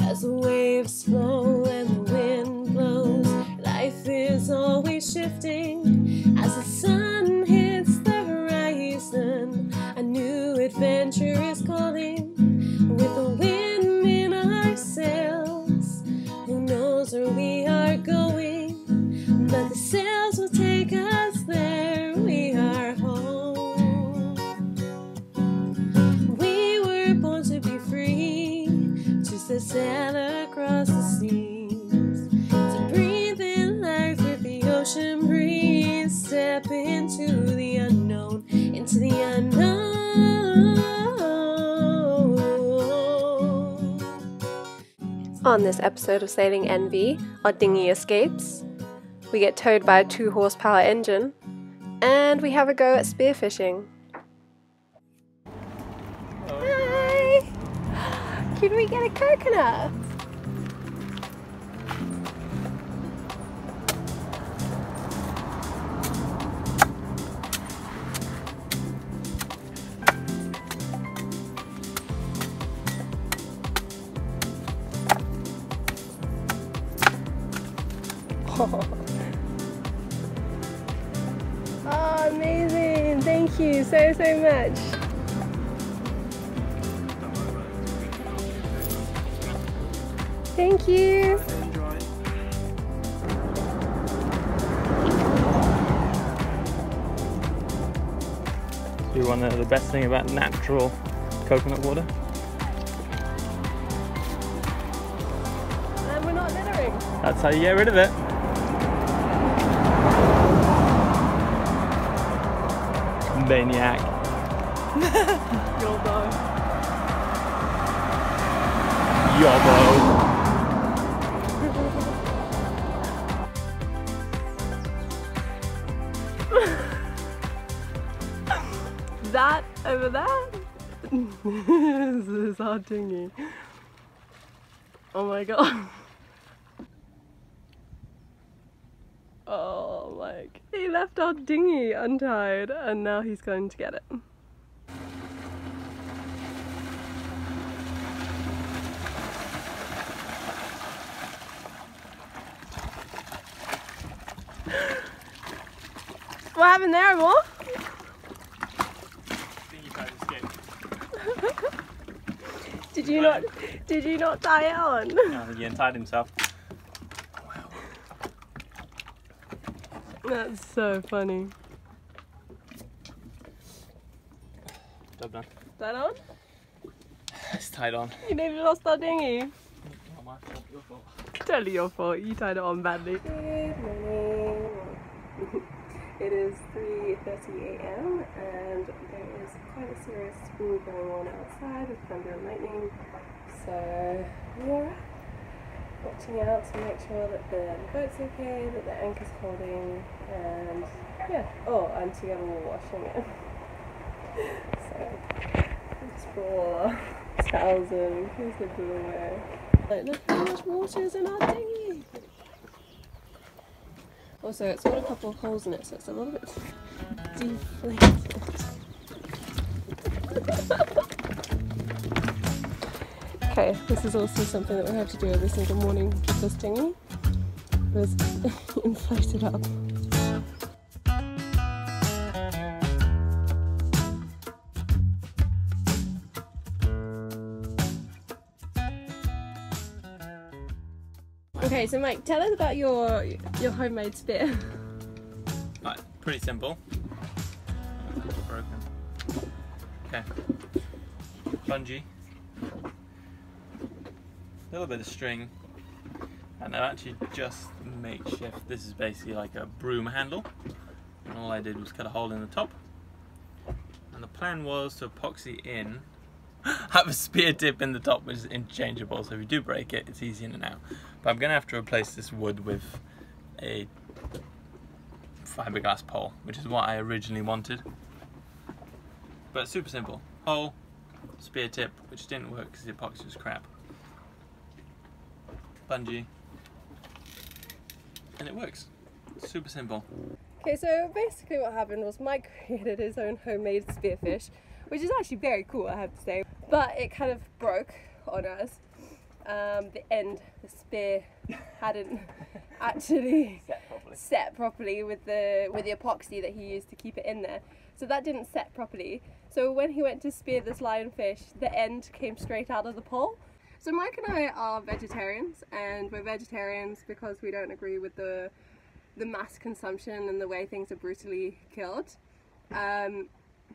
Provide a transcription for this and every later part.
As the waves flow and the wind blows, life is always shifting. As the sun On this episode of Sailing NV, our dinghy escapes. We get towed by a two horsepower engine, and we have a go at spearfishing. Hi! Can we get a coconut? So, so much. Thank you. Do You want to know the best thing about natural coconut water? And we're not littering. That's how you get rid of it. Maniac. You'll go. Yobbo. That over there? this is our dinghy. Oh my god. Oh my. He left our dinghy untied and now he's going to get it. What happened there, Mo? Did you not? Did you not tie it on? No, he untied himself. That's so funny. Job done. That on? It's tied on. You nearly lost our dinghy. Not my fault, your fault. Totally your fault. You tied it on badly. Good morning. it is 3:30 a.m. and there is quite a serious storm going on outside with thunder and lightning. So we are watching out to make sure that the boat's okay, that the anchor's holding, and yeah. Oh, and together we're washing it. so just pour towels in in case they blew away. Like, look how much water is in our dinghy. Also, it's got a couple of holes in it, so it's a little bit deflated. okay, this is also something that we have to do every single morning with this dinghy. Was inflated up. Okay, so Mike, tell us about your your homemade spear. Right, pretty simple. Broken. Okay. Bungee. A little bit of string. And they're actually just makeshift. This is basically like a broom handle. And all I did was cut a hole in the top. And the plan was to epoxy in, have a spear tip in the top which is interchangeable. So if you do break it, it's easy in and out. But I'm to have to replace this wood with a fiberglass pole, which is what I originally wanted. But super simple. Hole, spear tip, which didn't work because the epoxy was crap. Bungee, and it works. Super simple. Okay, so basically what happened was Mike created his own homemade spearfish, which is actually very cool, I have to say. But it kind of broke on us. um, the end, the spear, hadn't actually Set properly. set properly with the with the epoxy that he used to keep it in there. So that didn't set properly. So when he went to spear this lionfish, the end came straight out of the pole. So Mike and I are vegetarians, and we're vegetarians because we don't agree with the the mass consumption and the way things are brutally killed. Um,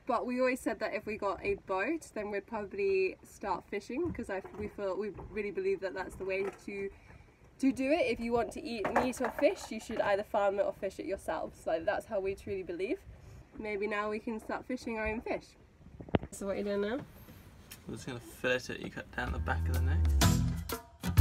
but we always said that if we got a boat, then we'd probably start fishing because I we feel we really believe that that's the way to to do it. If you want to eat meat or fish, you should either farm it or fish it yourselves. Like that's how we truly believe. Maybe now we can start fishing our own fish. So what are you doing now? We're just going to fillet it. You cut down the back of the neck.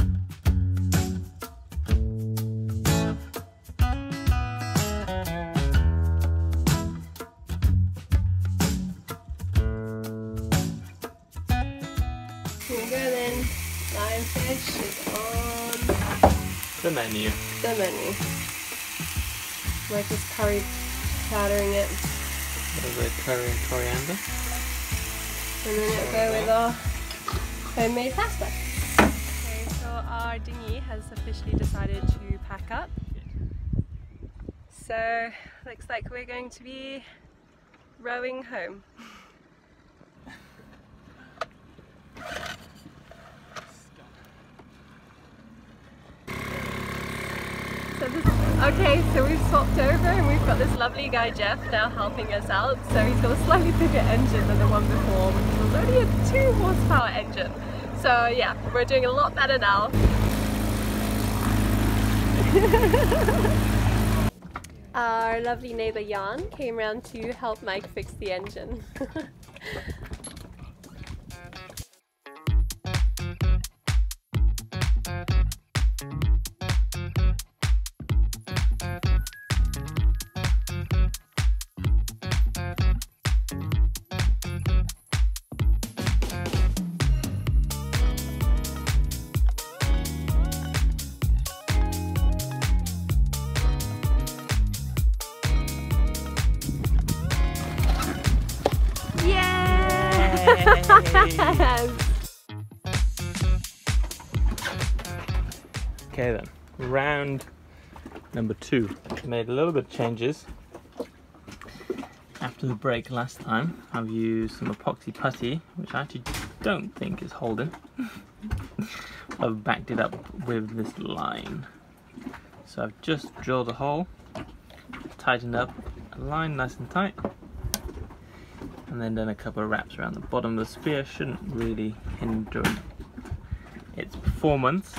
Here we go then. Lionfish is on The menu. the menu. Mike is curry powdering it. There's a curry and coriander. And then it'll go with our homemade pasta. Okay, so our dinghy has officially decided to pack up. So looks like we're going to be rowing home. So this, okay, so we've swapped over and we've got this lovely guy Jeff now helping us out. So he's got a slightly bigger engine than the one before, which was only a two horsepower engine. So yeah, we're doing a lot better now. Our lovely neighbor Jan came round to help Mike fix the engine. Okay then, round number two. Made a little bit of changes. After the break last time, I've used some epoxy putty, which I actually don't think is holding. I've backed it up with this line. So I've just drilled a hole, tightened up a line nice and tight, and then done a couple of wraps around the bottom of the spear. Shouldn't really hinder its performance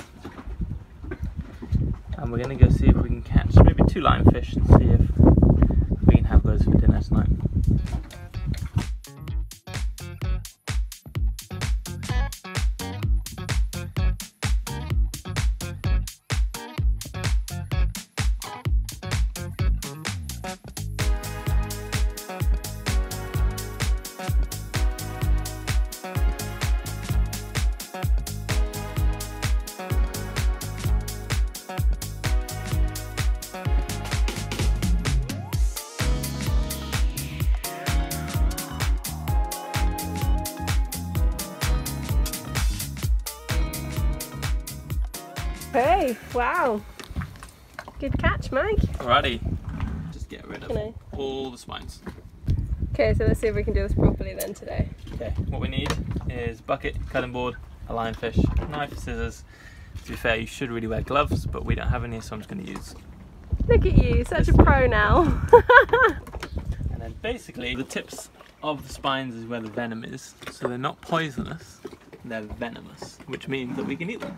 and we're gonna go see if we can catch maybe two lionfish and see if we can have those for dinner tonight. Mm-hmm. Hey, wow. Good catch, Mike. Alrighty, just get rid of all the spines. Okay, so let's see if we can do this properly then today. Okay, what we need is bucket, cutting board, a lionfish, knife, scissors. To be fair, you should really wear gloves, but we don't have any, so I'm just going to use. Look at you, such a pro now. And then basically, the tips of the spines is where the venom is. So they're not poisonous, they're venomous, which means that we can eat them.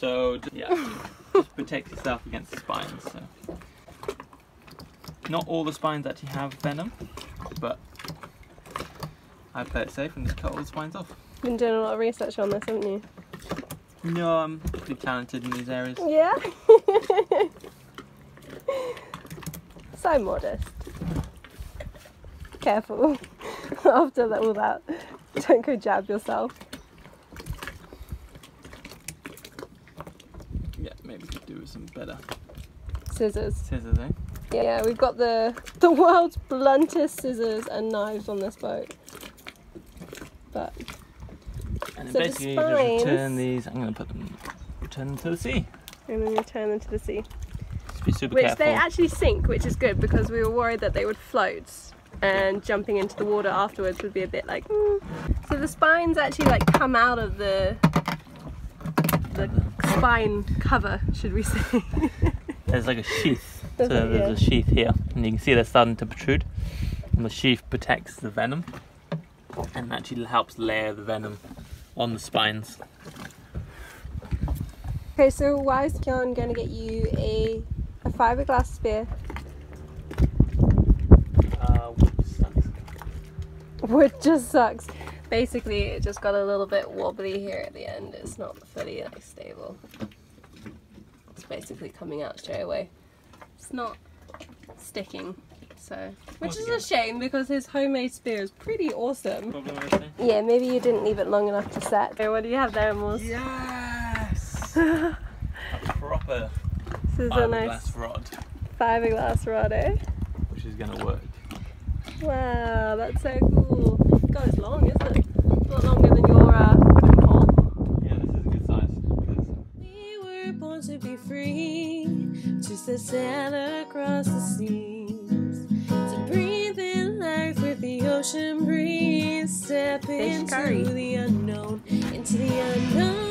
So just, yeah, just protect yourself against the spines. So. Not all the spines actually have venom, but I play it safe and just cut all the spines off. Been doing a lot of research on this, haven't you? No, I'm pretty talented in these areas. Yeah. so modest. Careful. After that, all that, don't go jab yourself. Yeah, maybe we could do with some better Scissors. scissors, eh? Yeah, we've got the the world's bluntest scissors and knives on this boat. But And So the basically, you just return spines- these. I'm going to put them, return them to the sea. And then return them to the sea. Just be super Which careful. they actually sink, which is good because we were worried that they would float and jumping into the water afterwards would be a bit like. mm. So the spines actually like come out of the the spine cover, should we say? There's like a sheath. So There's a- a sheath here, and you can see they're starting to protrude. And the sheath protects the venom, and actually helps layer the venom on the spines. okay, so why is Kion going to get you a a fiberglass spear? Uh, which sucks. Wood just sucks. Basically, it just got a little bit wobbly here at the end. It's not fully like stable. It's basically coming out straight away. It's not sticking, so which is a shame because his homemade spear is pretty awesome. Problem or anything? Yeah, maybe you didn't leave it long enough to set. Okay, what do you have there, Moors? Yes! a proper This is a fiberglass nice rod, fiberglass rod, eh? which is going to work. Wow, that's so cool. God, it's long, isn't it? A lot to sail across the seas, to breathe in life with the ocean breeze, step Fish into curry. the unknown, into the unknown.